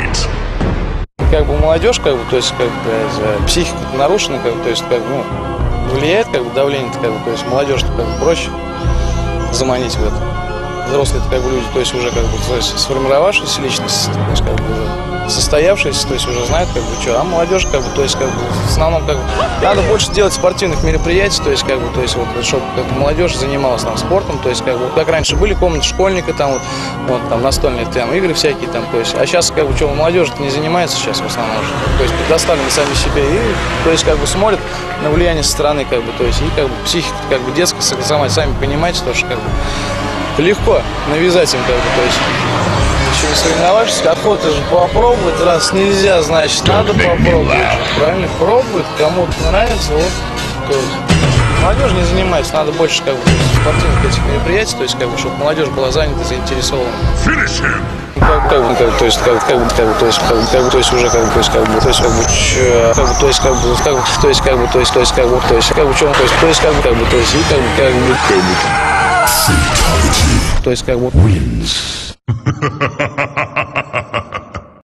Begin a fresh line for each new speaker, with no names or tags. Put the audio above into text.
States. Как бы молодежь, как бы, то есть, как бы, психика нарушена, как бы, то есть, как бы, ну, влияет, как бы, давление, как бы, то есть, молодежь, как бы, проще заманить в это. Взрослые как бы люди, то есть уже как бы то есть, сформировавшиеся личности, то есть как бы уже состоявшиеся, то есть уже знают как бы что, а молодежь как бы, то есть как бы в основном как бы надо больше делать спортивных мероприятий, то есть как бы, то есть вот чтобы как бы, молодежь занималась там спортом, то есть как бы как раньше были комнаты школьника там вот, вот там настольные там игры всякие там, то есть, а сейчас как бы что молодежь не занимается сейчас в основном уже, то есть предоставлены сами себе и то есть как бы смотрят на влияние со стороны как бы, то есть и как бы психика как бы детская, сами, сами понимаете, то что как бы легко навязать им как бы, то есть еще не соревновавшись, охота же попробовать, раз нельзя, значит, надо попробовать. Правильно, пробует, кому-то нравится, вот, то есть молодежь не занимается, надо больше как бы спортивных этих мероприятий, то есть как бы, чтобы молодежь была занята, заинтересована. Как, как бы, как бы, то есть, как, как бы, как бы, то есть, как бы, как бы, то есть, уже, как бы, то есть, как бы, то есть, как бы, как бы, то есть, как бы, как бы, то есть, как бы, то есть, то есть, как бы, то есть, как бы, чем, то есть, то есть, как бы, как бы, то есть, и как бы, как бы, как бы, то есть, как бы,
wins.